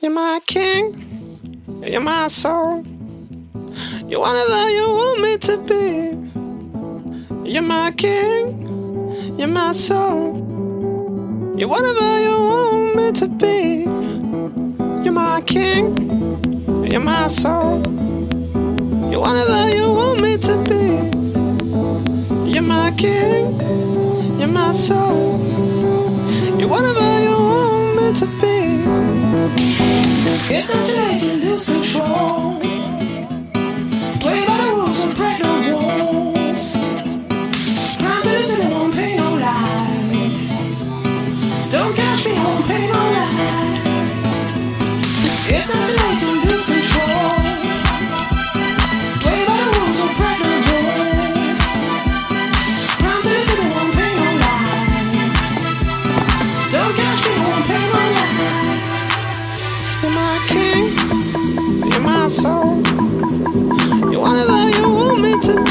You're my king, you're my soul. You're whatever you want me to be. You're my king, you're my soul. You're whatever you want me to be. You're my king, you're my soul. You're whatever you want me to be. You're my king, you're my soul. You're whatever you want me to be. It's not to lose control. soul. You wanna of you want me to